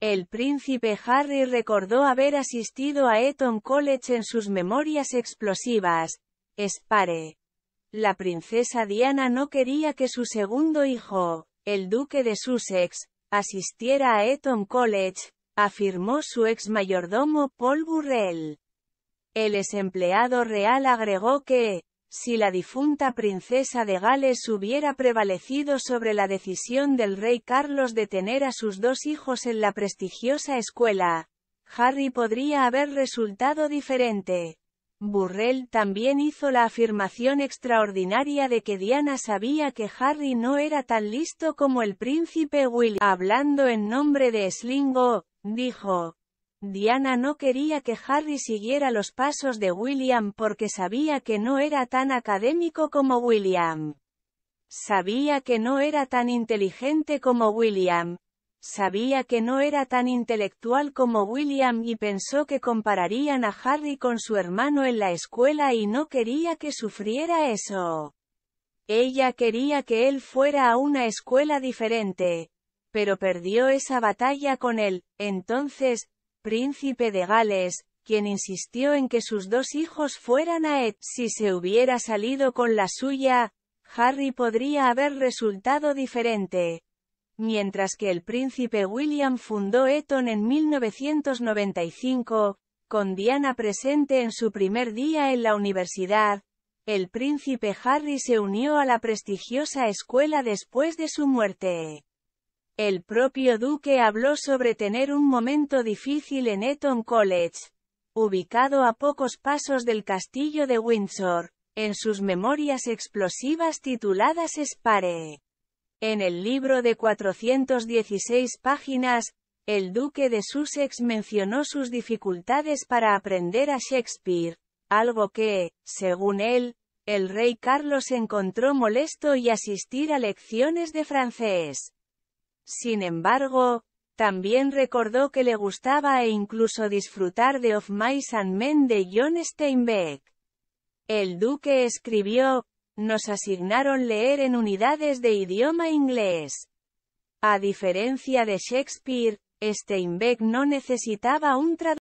El príncipe Harry recordó haber asistido a Eton College en sus memorias explosivas. Spare. La princesa Diana no quería que su segundo hijo, el duque de Sussex, asistiera a Eton College, afirmó su ex mayordomo Paul Burrell. El ex empleado real agregó que, si la difunta princesa de Gales hubiera prevalecido sobre la decisión del rey Carlos de tener a sus dos hijos en la prestigiosa escuela, Harry podría haber resultado diferente. Burrell también hizo la afirmación extraordinaria de que Diana sabía que Harry no era tan listo como el príncipe William. Hablando en nombre de Slingo, dijo, Diana no quería que Harry siguiera los pasos de William porque sabía que no era tan académico como William. Sabía que no era tan inteligente como William. Sabía que no era tan intelectual como William y pensó que compararían a Harry con su hermano en la escuela y no quería que sufriera eso. Ella quería que él fuera a una escuela diferente. Pero perdió esa batalla con él, entonces, príncipe de Gales, quien insistió en que sus dos hijos fueran a Ed. Si se hubiera salido con la suya, Harry podría haber resultado diferente. Mientras que el príncipe William fundó Eton en 1995, con Diana presente en su primer día en la universidad, el príncipe Harry se unió a la prestigiosa escuela después de su muerte. El propio duque habló sobre tener un momento difícil en Eton College, ubicado a pocos pasos del castillo de Windsor, en sus memorias explosivas tituladas Spare. En el libro de 416 páginas, el duque de Sussex mencionó sus dificultades para aprender a Shakespeare, algo que, según él, el rey Carlos encontró molesto y asistir a lecciones de francés. Sin embargo, también recordó que le gustaba e incluso disfrutar de Of Mice and Men de John Steinbeck. El duque escribió, nos asignaron leer en unidades de idioma inglés. A diferencia de Shakespeare, Steinbeck no necesitaba un traductor.